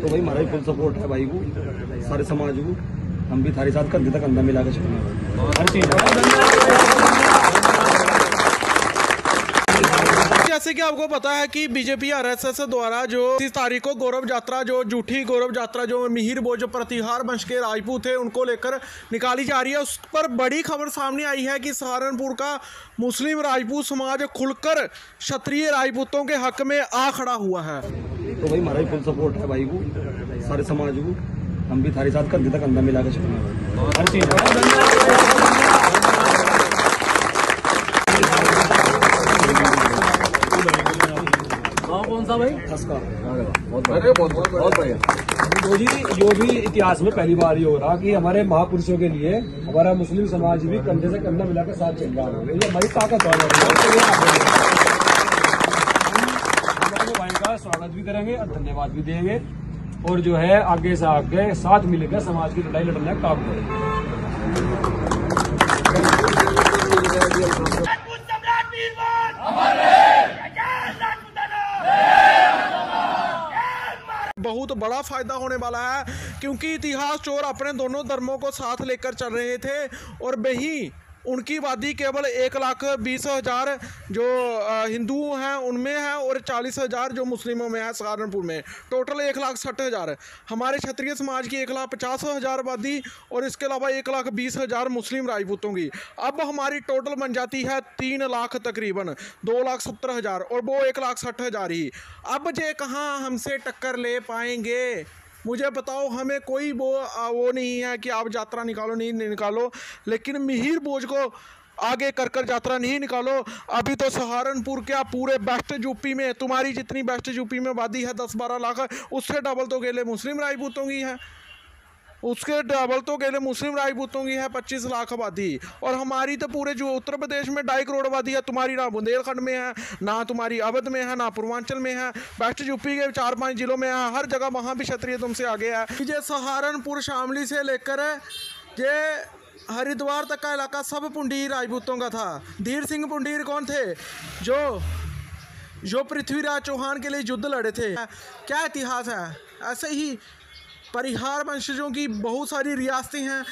तो भाई हमारा भी फुल सपोर्ट है भाई को, सारे समाज को। हम भी थारे साथ कंधे तक कंधा मिला के चलेंगे हर चीज़। जैसे कि आपको पता है कि बीजेपी आरएसएस द्वारा जो इस तारीख को गौरव यात्रा जो झूठी गौरव यात्रा जो मिहिर बोझ जो प्रतिहार वंश के राजपूत थे उनको लेकर निकाली जा रही है। उस पर बड़ी खबर सामने आई है कि सहारनपुर का मुस्लिम राजपूत समाज खुलकर क्षत्रिय राजपूतों के हक में आ खड़ा हुआ है। तो भाई हमारा भी फुल सपोर्ट है भाई को सारे समाज को। हम भी थारे साथ कंधे तक कंधा मिला के चलेंगे हर चीज़ कौन सा भाई? अरे बहुत बढ़िया। तो जी यो भी इतिहास में पहली बार ये हो रहा कि हमारे महापुरुषों के लिए हमारा मुस्लिम समाज भी कंधे से कंधा मिलाकर साथ चल रहा है ये हमारी ताकत है। अपने भाई का स्वागत भी करेंगे और धन्यवाद भी देंगे। और जो है आगे से आगे साथ मिलकर समाज की लड़ाई लड़ने का काम करेंगे। बहुत बड़ा फ़ायदा होने वाला है, क्योंकि इतिहास चोर अपने दोनों धर्मों को साथ लेकर चल रहे थे और वहीं उनकी आबादी केवल एक लाख बीस हज़ार जो हिंदू हैं, उनमें है और चालीस हज़ार जो मुस्लिमों में है सहारनपुर में। टोटल एक लाख साठ हज़ार। हमारे क्षत्रिय समाज की एक लाख पचास हज़ार आबादी और इसके अलावा एक लाख बीस हज़ार मुस्लिम राजपूतों की। अब हमारी टोटल बन जाती है तीन लाख तकरीबन, दो लाख सत्तर हज़ार और वो एक लाख साठ हज़ार ही। अब जे कहाँ हमसे टक्कर ले पाएँगे? मुझे बताओ, हमें कोई वो वो नहीं है कि आप यात्रा निकालो, नहीं निकालो, लेकिन मिहिर बोझ को आगे कर कर यात्रा नहीं निकालो। अभी तो सहारनपुर क्या पूरे बेस्ट यूपी में, तुम्हारी जितनी बेस्ट यूपी में वादी है, दस बारह लाख, उससे डबल तो गेले मुस्लिम राजपूतों की है। उसके डबल तो गेले मुस्लिम राजपूतों की है, पच्चीस लाख आबादी। और हमारी तो पूरे जो उत्तर प्रदेश में ढाई करोड़ आबादी है, तुम्हारी ना बुंदेलखंड में है, ना तुम्हारी अवध में है, ना पूर्वांचल में है, वेस्ट यूपी के चार पाँच जिलों में है, हर जगह वहाँ भी क्षत्रिय तुमसे आगे है। ये सहारनपुर, शामली से लेकर ये हरिद्वार तक का इलाका सब पुंडीर राजपूतों का था। धीर सिंह पुंडीर कौन थे? जो जो पृथ्वीराज चौहान के लिए युद्ध लड़े थे। क्या इतिहास है? ऐसे ही परिहार वंशजों की बहुत सारी रियासतें हैं।